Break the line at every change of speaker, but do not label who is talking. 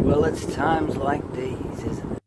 Well, it's times like these, isn't it?